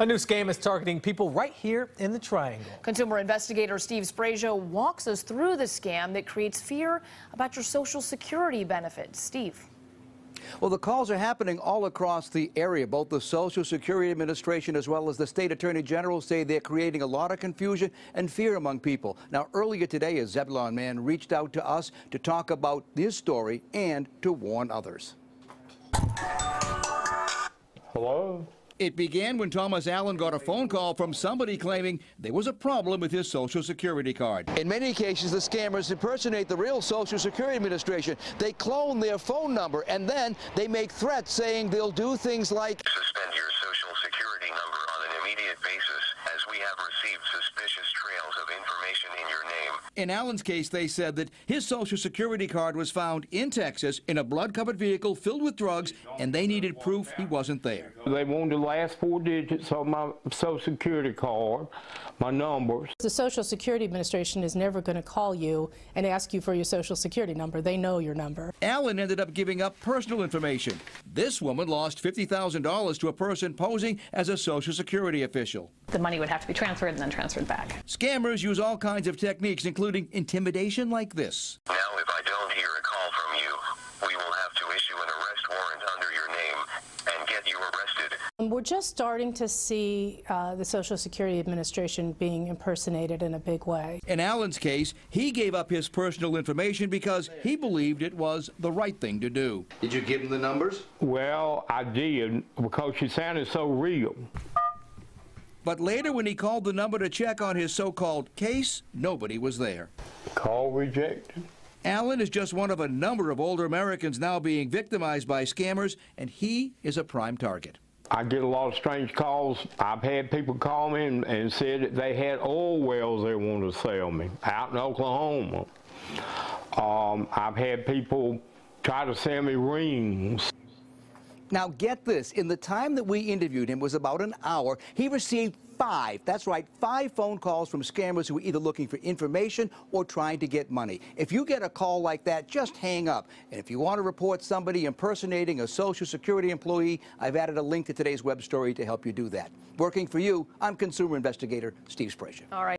A new scam is targeting people right here in the Triangle. Consumer investigator Steve Sbraccia walks us through the scam that creates fear about your Social Security benefits. Steve. Well, the calls are happening all across the area. Both the Social Security Administration as well as the state attorney general say they're creating a lot of confusion and fear among people. Now, earlier today, a Zebulon man reached out to us to talk about this story and to warn others. Hello? It began when Thomas Allen got a phone call from somebody claiming there was a problem with his Social Security card. In many cases, the scammers impersonate the real Social Security Administration. They clone their phone number and then they make threats saying they'll do things like suspend your Social Security number on an immediate basis as we have received suspicious trails of information in your name. In Allen's case, they said that his Social Security card was found in Texas in a blood-covered vehicle filled with drugs, and they needed proof he wasn't there. They wanted the last four digits of my Social Security card, my numbers. The Social Security Administration is never going to call you and ask you for your Social Security number. They know your number. Allen ended up giving up personal information. This woman lost $50,000 to a person posing as a Social Security official. The money would have to be transferred and then transferred back. Scammers use all kinds of techniques, including intimidation like this. Now, if I don't hear a call from you, we will have to issue an arrest warrant under your name and get you arrested. And We're just starting to see uh, the Social Security Administration being impersonated in a big way. In Allen's case, he gave up his personal information because he believed it was the right thing to do. Did you give him the numbers? Well, I did because she sounded so real. But later, when he called the number to check on his so-called case, nobody was there. Call rejected. Allen is just one of a number of older Americans now being victimized by scammers, and he is a prime target. I get a lot of strange calls. I've had people call me and, and said that they had oil wells they wanted to sell me out in Oklahoma. Um, I've had people try to sell me rings. Now, get this. In the time that we interviewed him was about an hour, he received five, that's right, five phone calls from scammers who were either looking for information or trying to get money. If you get a call like that, just hang up. And if you want to report somebody impersonating a Social Security employee, I've added a link to today's web story to help you do that. Working for you, I'm consumer investigator Steve Sbraccia. All right.